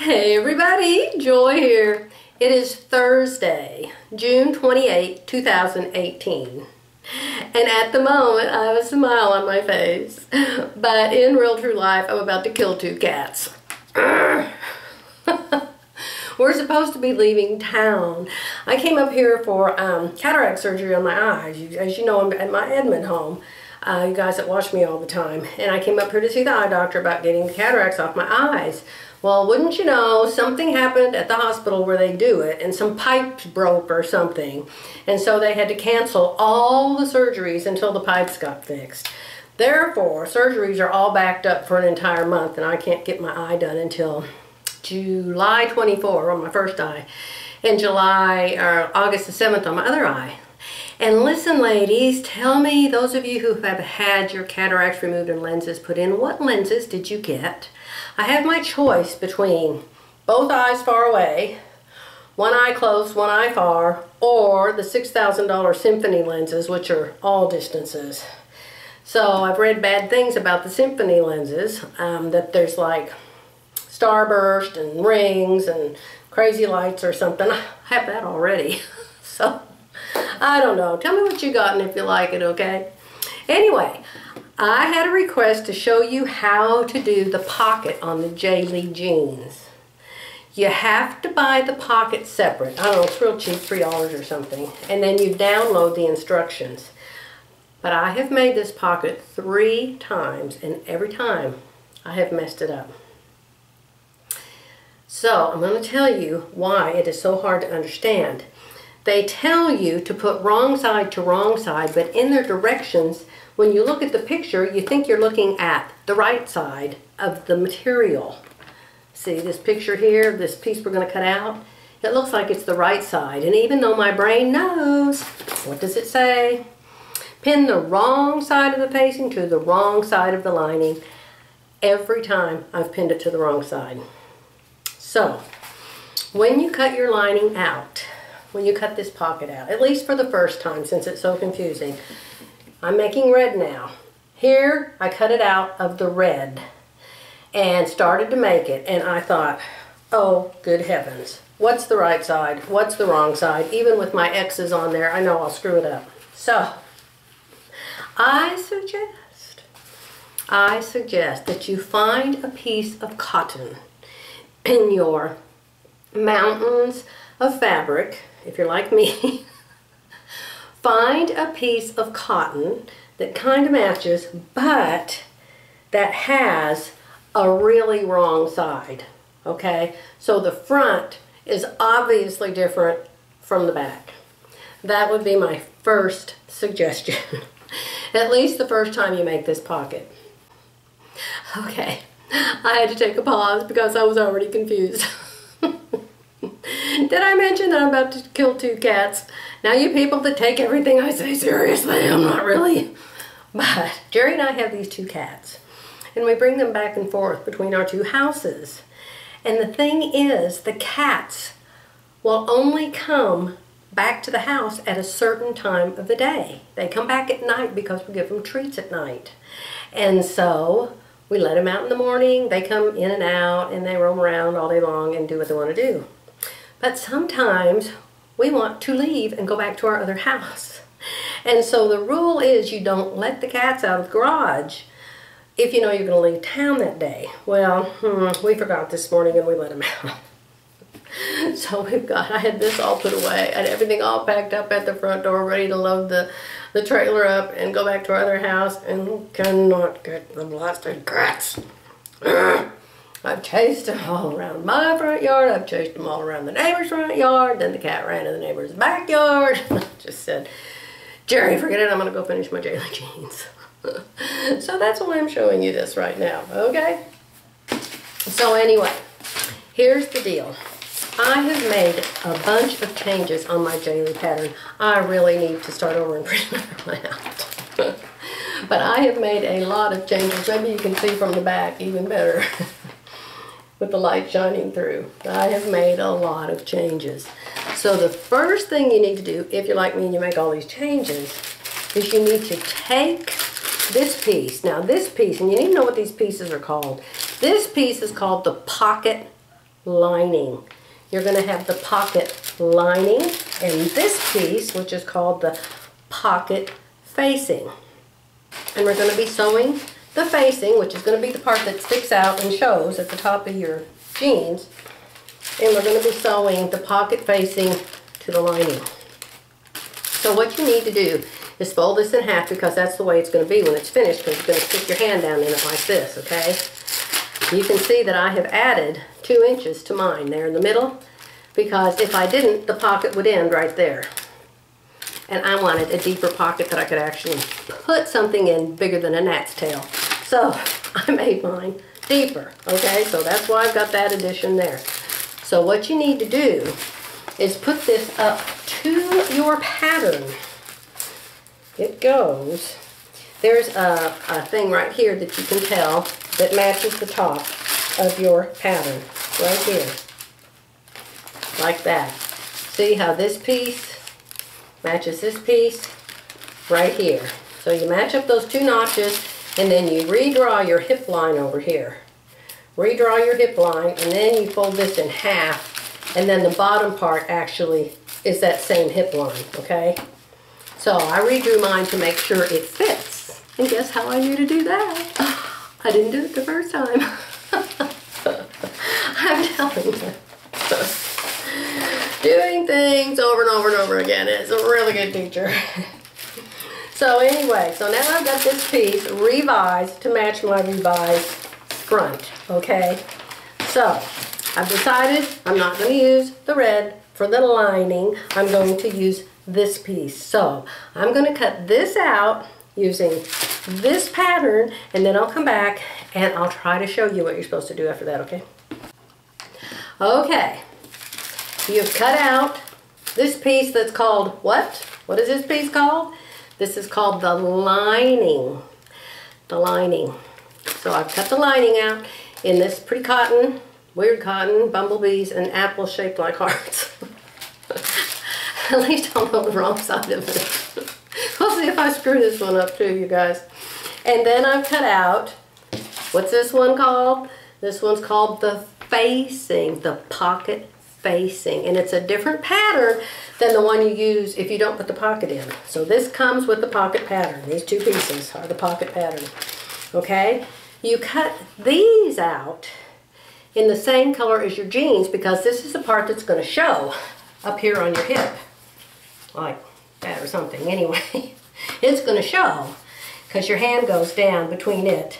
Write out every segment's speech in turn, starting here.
Hey everybody, Joy here. It is Thursday, June 28, 2018. And at the moment, I have a smile on my face. But in real true life, I'm about to kill two cats. We're supposed to be leaving town. I came up here for um, cataract surgery on my eyes. As you know, I'm at my Edmond home. Uh, you guys that watch me all the time. And I came up here to see the eye doctor about getting the cataracts off my eyes. Well, wouldn't you know, something happened at the hospital where they do it, and some pipes broke or something. And so they had to cancel all the surgeries until the pipes got fixed. Therefore, surgeries are all backed up for an entire month, and I can't get my eye done until July 24 on my first eye, and July or August the 7th on my other eye. And listen, ladies, tell me, those of you who have had your cataracts removed and lenses put in, what lenses did you get? I have my choice between both eyes far away, one eye close, one eye far, or the $6,000 Symfony lenses, which are all distances. So I've read bad things about the Symfony lenses, um, that there's like starburst and rings and crazy lights or something. I have that already. so I don't know. Tell me what you got and if you like it, okay? Anyway, I had a request to show you how to do the pocket on the Jalie jeans. You have to buy the pocket separate. I don't know, it's real cheap, $3 or something. And then you download the instructions. But I have made this pocket three times, and every time I have messed it up. So I'm going to tell you why it is so hard to understand. They tell you to put wrong side to wrong side, but in their directions, when you look at the picture, you think you're looking at the right side of the material. See this picture here, this piece we're going to cut out? It looks like it's the right side. And even though my brain knows, what does it say? Pin the wrong side of the facing to the wrong side of the lining. Every time I've pinned it to the wrong side. So, when you cut your lining out, when you cut this pocket out, at least for the first time since it's so confusing, I'm making red now. Here, I cut it out of the red and started to make it. And I thought, oh, good heavens. What's the right side? What's the wrong side? Even with my X's on there, I know I'll screw it up. So, I suggest, I suggest that you find a piece of cotton in your mountains of fabric, if you're like me, Find a piece of cotton that kind of matches, but that has a really wrong side, okay? So the front is obviously different from the back. That would be my first suggestion. At least the first time you make this pocket. Okay, I had to take a pause because I was already confused. Did I mention that I'm about to kill two cats? Now you people that take everything I say seriously, I'm not really. But Jerry and I have these two cats. And we bring them back and forth between our two houses. And the thing is, the cats will only come back to the house at a certain time of the day. They come back at night because we give them treats at night. And so we let them out in the morning, they come in and out, and they roam around all day long and do what they want to do. But sometimes we want to leave and go back to our other house. And so the rule is you don't let the cats out of the garage if you know you're going to leave town that day. Well, hmm, we forgot this morning and we let them out. so we've got, I had this all put away. I had everything all packed up at the front door, ready to load the, the trailer up and go back to our other house and cannot get the blasted cats. I've chased them all around my front yard. I've chased them all around the neighbor's front yard. Then the cat ran in the neighbor's backyard. I just said, Jerry, forget it. I'm going to go finish my Jalie jeans. so that's why I'm showing you this right now, okay? So anyway, here's the deal. I have made a bunch of changes on my J. pattern. I really need to start over and print another one out. but I have made a lot of changes. Maybe you can see from the back even better with the light shining through. I have made a lot of changes. So the first thing you need to do, if you're like me and you make all these changes, is you need to take this piece. Now this piece, and you need to know what these pieces are called. This piece is called the pocket lining. You're going to have the pocket lining and this piece, which is called the pocket facing. And we're going to be sewing the facing, which is going to be the part that sticks out and shows at the top of your jeans. And we're going to be sewing the pocket facing to the lining. So what you need to do is fold this in half because that's the way it's going to be when it's finished because you're going to stick your hand down in it like this, okay? You can see that I have added two inches to mine there in the middle because if I didn't, the pocket would end right there. And I wanted a deeper pocket that I could actually put something in bigger than a gnat's tail. So I made mine deeper, okay? So that's why I've got that addition there. So what you need to do is put this up to your pattern. It goes, there's a, a thing right here that you can tell that matches the top of your pattern, right here like that. See how this piece matches this piece right here. So you match up those two notches and then you redraw your hip line over here. Redraw your hip line and then you fold this in half and then the bottom part actually is that same hip line, okay? So I redrew mine to make sure it fits. And guess how I knew to do that? I didn't do it the first time. I'm telling you doing things over and over and over again is a really good teacher. so anyway, so now I've got this piece revised to match my revised front, okay? So I've decided I'm not going to use the red for the lining. I'm going to use this piece. So I'm going to cut this out using this pattern and then I'll come back and I'll try to show you what you're supposed to do after that, okay? Okay, You've cut out this piece that's called what? What is this piece called? This is called the lining. The lining. So I've cut the lining out in this pretty cotton, weird cotton, bumblebees, and apples shaped like hearts. At least I'm on the wrong side of it. we'll see if I screw this one up too, you guys. And then I've cut out, what's this one called? This one's called the facing, the pocket facing and it's a different pattern than the one you use if you don't put the pocket in. So this comes with the pocket pattern. These two pieces are the pocket pattern. Okay? You cut these out in the same color as your jeans because this is the part that's going to show up here on your hip. Like that or something. Anyway, it's going to show because your hand goes down between it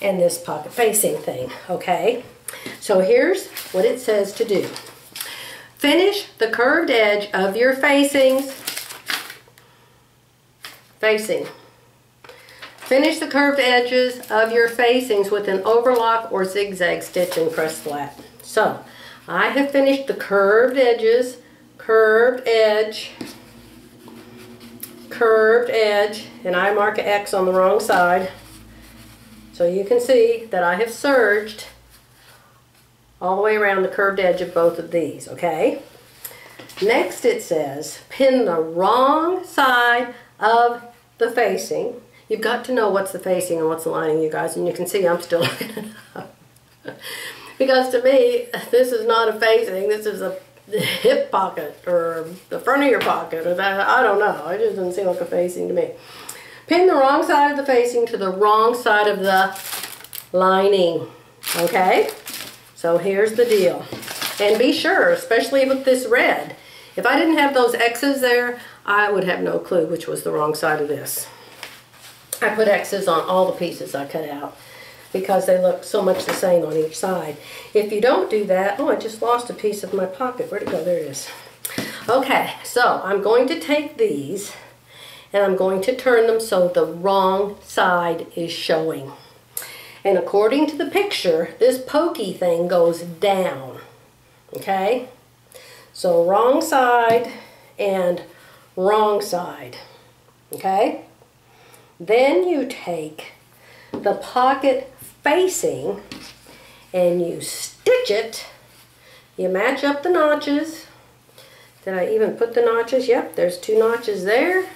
and this pocket facing thing. Okay? So here's what it says to do. Finish the curved edge of your facings. Facing. Finish the curved edges of your facings with an overlock or zigzag stitch and press flat. So, I have finished the curved edges, curved edge, curved edge, and I mark an X on the wrong side. So you can see that I have serged all the way around the curved edge of both of these, okay? Next it says, pin the wrong side of the facing. You've got to know what's the facing and what's the lining, you guys, and you can see I'm still looking because to me, this is not a facing, this is a hip pocket or the front of your pocket or that, I don't know, it just doesn't seem like a facing to me. Pin the wrong side of the facing to the wrong side of the lining, okay? So here's the deal. And be sure, especially with this red, if I didn't have those X's there, I would have no clue which was the wrong side of this. I put X's on all the pieces I cut out because they look so much the same on each side. If you don't do that, oh, I just lost a piece of my pocket. Where'd it go? There it is. Okay, so I'm going to take these and I'm going to turn them so the wrong side is showing. And according to the picture, this pokey thing goes down, okay? So wrong side and wrong side, okay? Then you take the pocket facing and you stitch it. You match up the notches. Did I even put the notches? Yep, there's two notches there.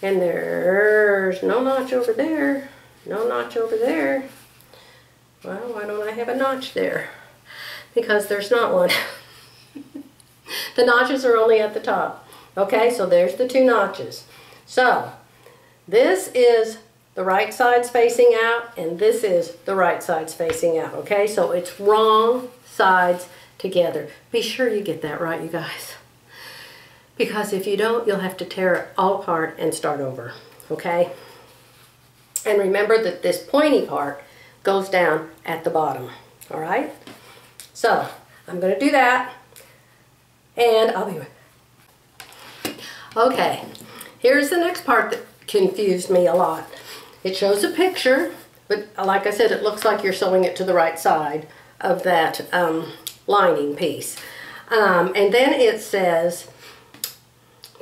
And there's no notch over there. No notch over there. Well, why don't I have a notch there? because there's not one. the notches are only at the top. Okay, so there's the two notches. So, this is the right side's facing out, and this is the right side's facing out. Okay, so it's wrong sides together. Be sure you get that right, you guys. Because if you don't, you'll have to tear it all apart and start over. Okay? And remember that this pointy part goes down at the bottom. All right? So, I'm going to do that. And I'll be right Okay, here's the next part that confused me a lot. It shows a picture, but like I said, it looks like you're sewing it to the right side of that um, lining piece. Um, and then it says,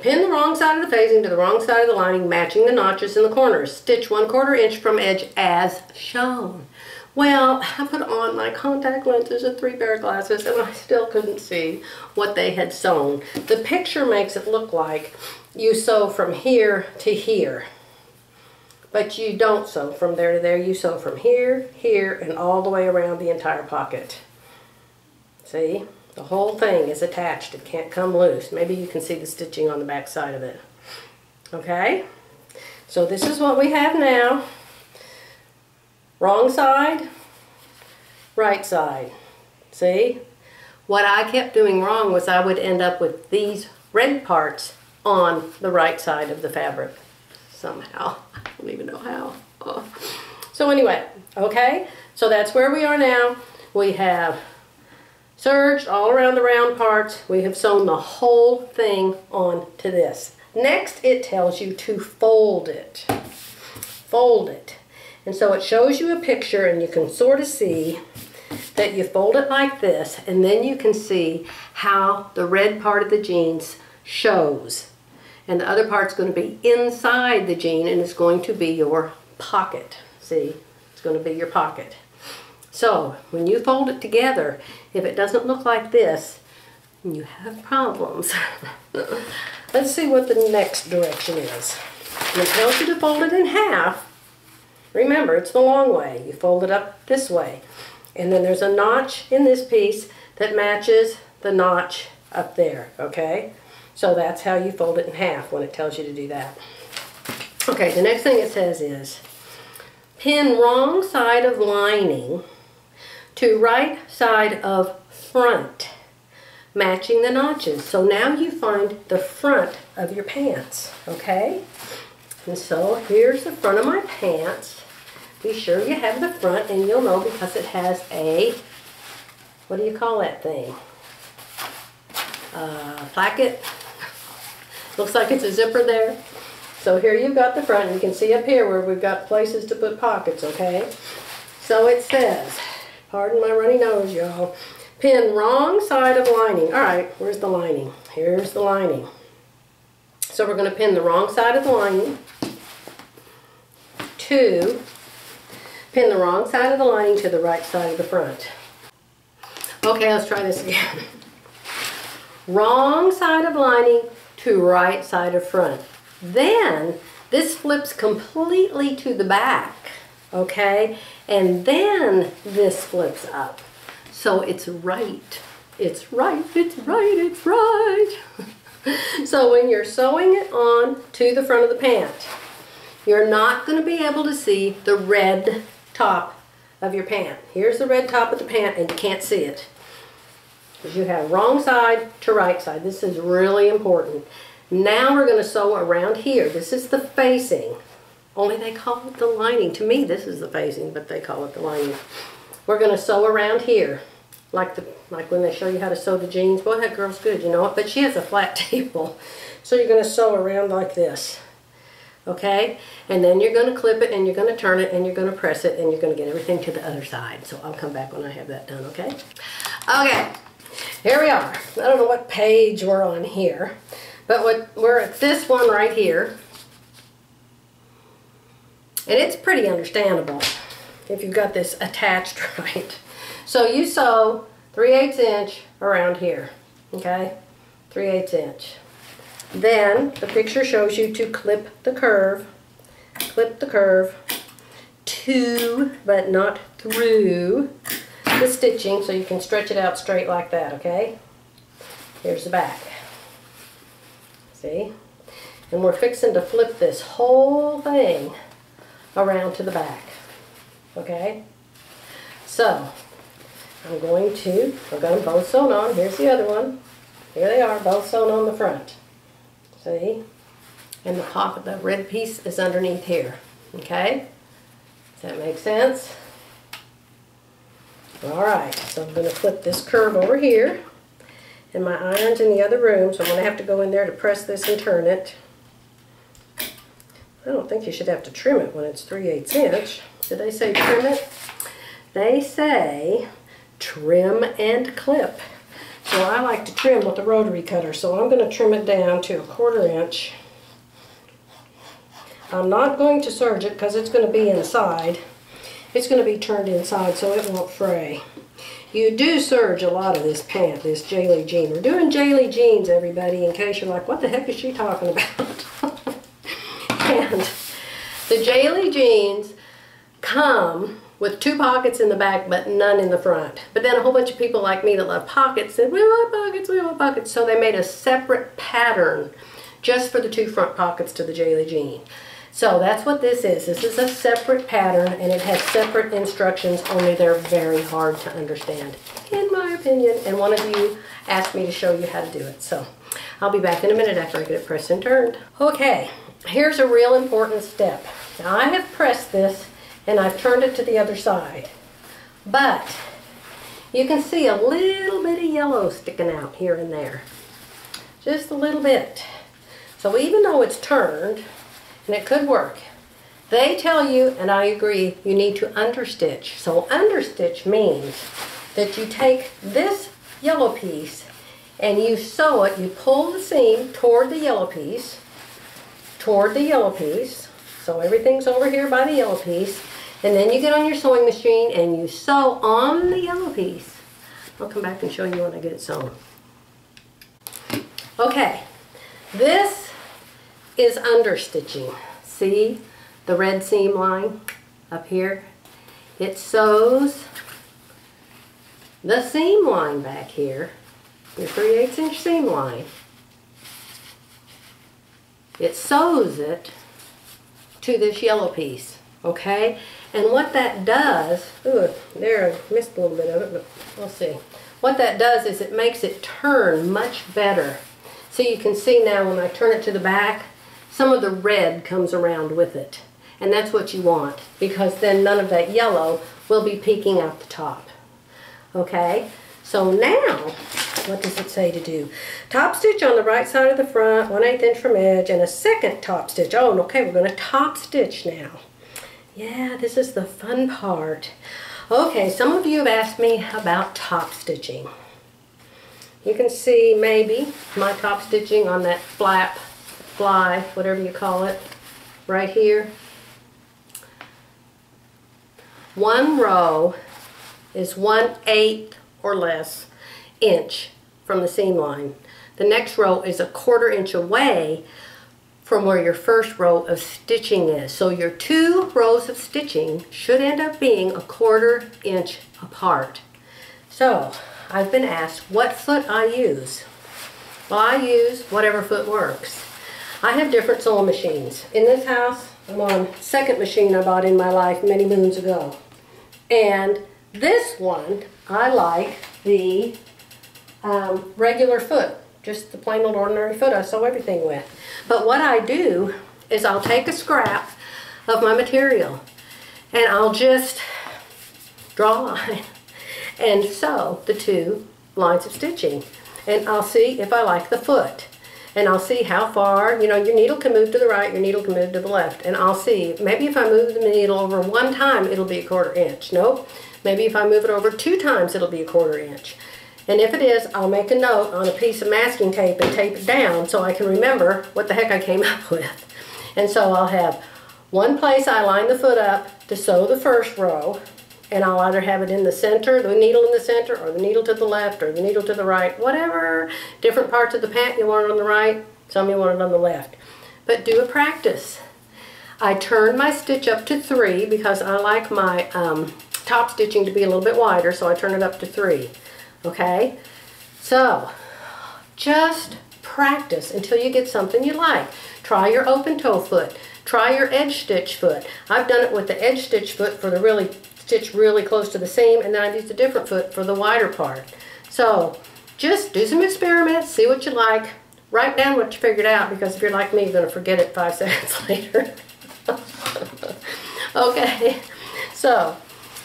pin the wrong side of the facing to the wrong side of the lining, matching the notches in the corners. Stitch one quarter inch from edge as shown. Well, I put on my contact lenses and three pair of glasses and I still couldn't see what they had sewn. The picture makes it look like you sew from here to here. But you don't sew from there to there. You sew from here, here, and all the way around the entire pocket. See? The whole thing is attached. It can't come loose. Maybe you can see the stitching on the back side of it. Okay? So this is what we have now. Wrong side, right side. See? What I kept doing wrong was I would end up with these red parts on the right side of the fabric somehow. I don't even know how. Oh. So anyway, okay, so that's where we are now. We have serged all around the round parts. We have sewn the whole thing on to this. Next, it tells you to fold it. Fold it. And so it shows you a picture and you can sort of see that you fold it like this and then you can see how the red part of the jeans shows. And the other part's going to be inside the jean and it's going to be your pocket. See, it's going to be your pocket. So when you fold it together, if it doesn't look like this, you have problems. Let's see what the next direction is. it tells you to fold it in half. Remember, it's the long way. You fold it up this way. And then there's a notch in this piece that matches the notch up there, okay? So that's how you fold it in half when it tells you to do that. Okay, the next thing it says is, pin wrong side of lining to right side of front, matching the notches. So now you find the front of your pants, okay? And so here's the front of my pants. Be sure you have the front and you'll know because it has a, what do you call that thing? Uh, placket. Looks like it's a zipper there. So here you've got the front. You can see up here where we've got places to put pockets, okay? So it says, Pardon my runny nose, y'all. Pin wrong side of lining. All right, where's the lining? Here's the lining. So we're going to pin the wrong side of the lining. Two, pin the wrong side of the lining to the right side of the front. Okay, let's try this again. wrong side of lining to right side of front. Then this flips completely to the back okay? And then this flips up. So it's right. It's right, it's right, it's right. so when you're sewing it on to the front of the pant, you're not going to be able to see the red top of your pant. Here's the red top of the pant and you can't see it. Because you have wrong side to right side. This is really important. Now we're going to sew around here. This is the facing. Only they call it the lining. To me, this is the facing, but they call it the lining. We're going to sew around here, like the like when they show you how to sew the jeans. Boy, that girl's good, you know it. But she has a flat table, so you're going to sew around like this. Okay? And then you're going to clip it, and you're going to turn it, and you're going to press it, and you're going to get everything to the other side. So I'll come back when I have that done, okay? Okay. Here we are. I don't know what page we're on here, but what, we're at this one right here. And it's pretty understandable if you've got this attached right. So you sew 3 8 inch around here, okay? 3 8 inch. Then the picture shows you to clip the curve, clip the curve to, but not through, the stitching so you can stretch it out straight like that, okay? Here's the back. See? And we're fixing to flip this whole thing around to the back. Okay? So, I'm going to, I've got them both sewn on. Here's the other one. Here they are, both sewn on the front. See? And the pocket, the red piece is underneath here. Okay? Does that make sense? Alright, so I'm going to flip this curve over here. And my iron's in the other room, so I'm going to have to go in there to press this and turn it. I don't think you should have to trim it when it's 3 8 inch. Did they say trim it? They say trim and clip. So I like to trim with the rotary cutter, so I'm going to trim it down to a quarter inch. I'm not going to serge it because it's going to be inside. It's going to be turned inside so it won't fray. You do serge a lot of this pant, this Jalie jean. We're doing Jalie jeans, everybody, in case you're like, what the heck is she talking about? and the Jalie jeans come with two pockets in the back but none in the front. But then a whole bunch of people like me that love pockets said, we want pockets, we want pockets. So they made a separate pattern just for the two front pockets to the Jalie jean. So that's what this is. This is a separate pattern and it has separate instructions, only they're very hard to understand, in my opinion. And one of you asked me to show you how to do it. So I'll be back in a minute after I get it pressed and turned. Okay, here's a real important step. Now I have pressed this and I've turned it to the other side. But you can see a little bit of yellow sticking out here and there. Just a little bit. So even though it's turned, and it could work. They tell you, and I agree, you need to understitch. So understitch means that you take this yellow piece and you sew it, you pull the seam toward the yellow piece, toward the yellow piece, so everything's over here by the yellow piece, and then you get on your sewing machine and you sew on the yellow piece. I'll come back and show you when I get it sewn. Okay, this is understitching. See the red seam line up here? It sews the seam line back here, your 3 8 inch seam line. It sews it to this yellow piece, okay? And what that does, ooh, there, I missed a little bit of it, but we'll see. What that does is it makes it turn much better. So you can see now when I turn it to the back, some of the red comes around with it. And that's what you want because then none of that yellow will be peeking out the top. Okay, so now, what does it say to do? Top stitch on the right side of the front, 1 8 inch from edge, and a second top stitch. Oh, okay, we're going to top stitch now. Yeah, this is the fun part. Okay, some of you have asked me about top stitching. You can see maybe my top stitching on that flap fly, whatever you call it, right here. One row is one eighth or less inch from the seam line. The next row is a quarter inch away from where your first row of stitching is. So your two rows of stitching should end up being a quarter inch apart. So I've been asked what foot I use. Well, I use whatever foot works. I have different sewing machines. In this house, I'm on second machine I bought in my life many moons ago. And this one, I like the um, regular foot, just the plain old ordinary foot I sew everything with. But what I do is I'll take a scrap of my material and I'll just draw a line and sew the two lines of stitching. And I'll see if I like the foot and I'll see how far, you know, your needle can move to the right, your needle can move to the left, and I'll see, maybe if I move the needle over one time, it'll be a quarter inch. Nope. Maybe if I move it over two times, it'll be a quarter inch. And if it is, I'll make a note on a piece of masking tape and tape it down so I can remember what the heck I came up with. And so I'll have one place I line the foot up to sew the first row, and I'll either have it in the center, the needle in the center, or the needle to the left, or the needle to the right, whatever. Different parts of the pant you want it on the right, some you want it on the left. But do a practice. I turn my stitch up to three because I like my um, top stitching to be a little bit wider, so I turn it up to three. Okay? So, just practice until you get something you like. Try your open toe foot. Try your edge stitch foot. I've done it with the edge stitch foot for the really stitch really close to the seam, and then I've used a different foot for the wider part. So, just do some experiments, see what you like. Write down what you figured out, because if you're like me, you're going to forget it five seconds later. okay, so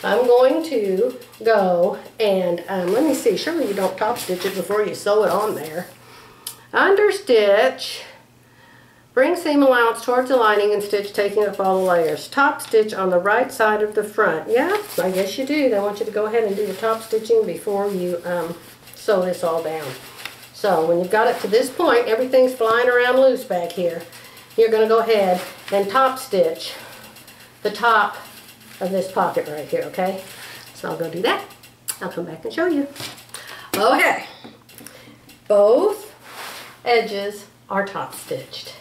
I'm going to go and um, let me see, surely you don't top stitch it before you sew it on there. Understitch, bring seam allowance towards the lining and stitch taking up all the layers. Top stitch on the right side of the front. Yeah, I guess you do. They want you to go ahead and do the top stitching before you um, sew this all down. So when you've got it to this point, everything's flying around loose back here. You're going to go ahead and top stitch the top of this pocket right here, okay? So I'll go do that. I'll come back and show you. Okay. Both edges are top stitched.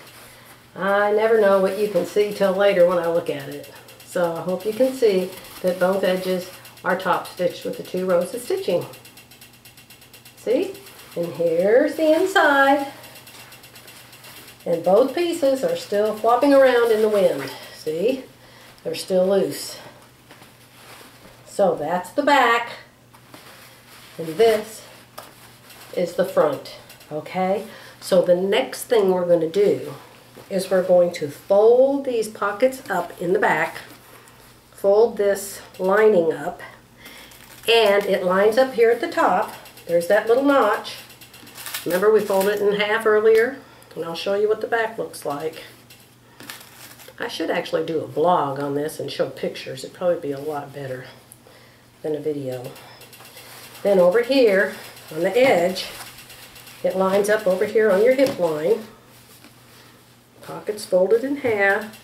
I never know what you can see till later when I look at it. So I hope you can see that both edges are top stitched with the two rows of stitching. See? And here's the inside. And both pieces are still flopping around in the wind. See? They're still loose. So that's the back. And this is the front. Okay? So the next thing we're going to do is we're going to fold these pockets up in the back. Fold this lining up. And it lines up here at the top. There's that little notch. Remember we folded it in half earlier? And I'll show you what the back looks like. I should actually do a blog on this and show pictures. It'd probably be a lot better than a video. Then over here on the edge, it lines up over here on your hip line. Pockets folded in half.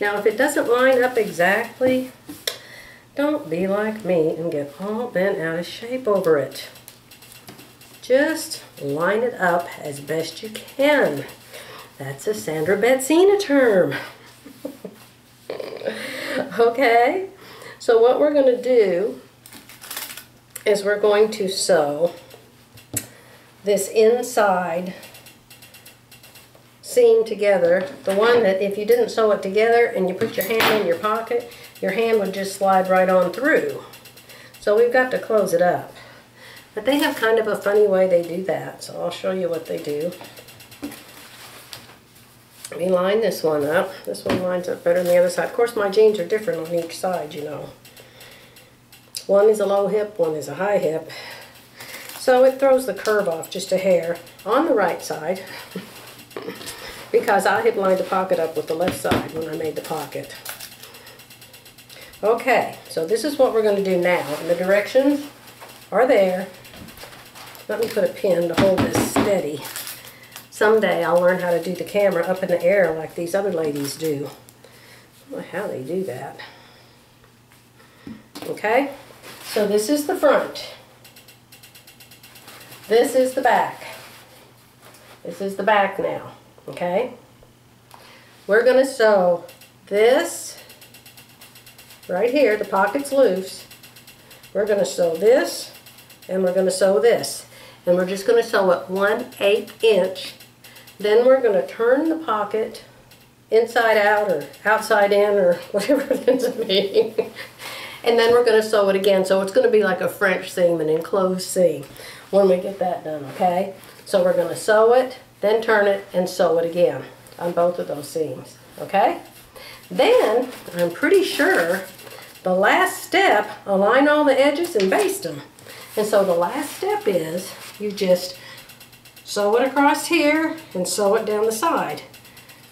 Now if it doesn't line up exactly, don't be like me and get all bent out of shape over it. Just line it up as best you can. That's a Sandra Betzina term. okay, so what we're going to do is we're going to sew this inside seam together. The one that if you didn't sew it together and you put your hand in your pocket, your hand would just slide right on through. So we've got to close it up. But they have kind of a funny way they do that, so I'll show you what they do. Let me line this one up. This one lines up better than the other side. Of course, my jeans are different on each side, you know. One is a low hip, one is a high hip. So it throws the curve off just a hair on the right side because I had lined the pocket up with the left side when I made the pocket. Okay, so this is what we're going to do now. And the directions are there. Let me put a pin to hold this steady. Someday I'll learn how to do the camera up in the air like these other ladies do. I don't know how they do that. Okay, so this is the front. This is the back. This is the back now, okay? We're to sew this right here, the pocket's loose. We're to sew this and we're to sew this. And we're just to sew it 1 8 inch. Then we're going to turn the pocket inside out or outside in or whatever it ends up being. and then we're going to sew it again. So it's going to be like a French seam, an enclosed seam when we get that done, okay? So we're going to sew it, then turn it, and sew it again on both of those seams, okay? Then, I'm pretty sure, the last step, align all the edges and baste them. And so the last step is you just sew it across here and sew it down the side.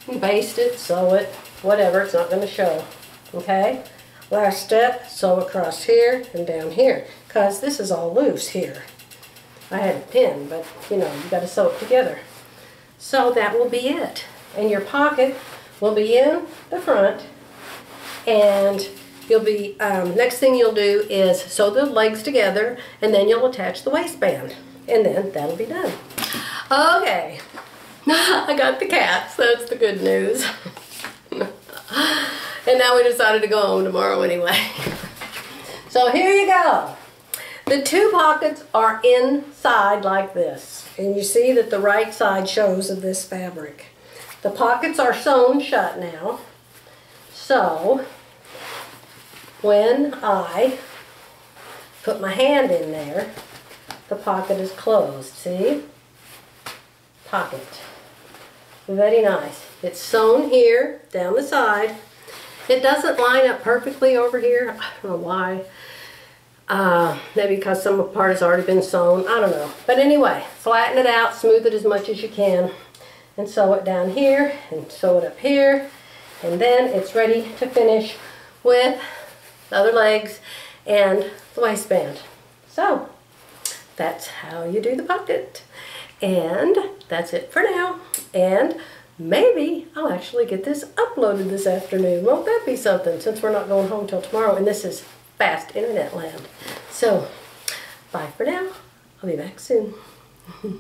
And baste it, sew it, whatever, it's not going to show. Okay? Last step, sew across here and down here because this is all loose here. I had a pin, but you know, you got to sew it together. So that will be it. And your pocket will be in the front and You'll be, um, next thing you'll do is sew the legs together and then you'll attach the waistband. And then that'll be done. Okay, I got the cats, that's the good news. and now we decided to go home tomorrow anyway. So here you go. The two pockets are inside like this. And you see that the right side shows of this fabric. The pockets are sewn shut now. So when I put my hand in there, the pocket is closed. See? Pocket. Very nice. It's sewn here down the side. It doesn't line up perfectly over here. I don't know why. Uh, maybe because some part has already been sewn. I don't know. But anyway, flatten it out, smooth it as much as you can, and sew it down here, and sew it up here. And then it's ready to finish with the other legs and the waistband. So, that's how you do the pocket. And that's it for now. And maybe I'll actually get this uploaded this afternoon. Won't that be something since we're not going home till tomorrow and this is fast internet land. So, bye for now. I'll be back soon.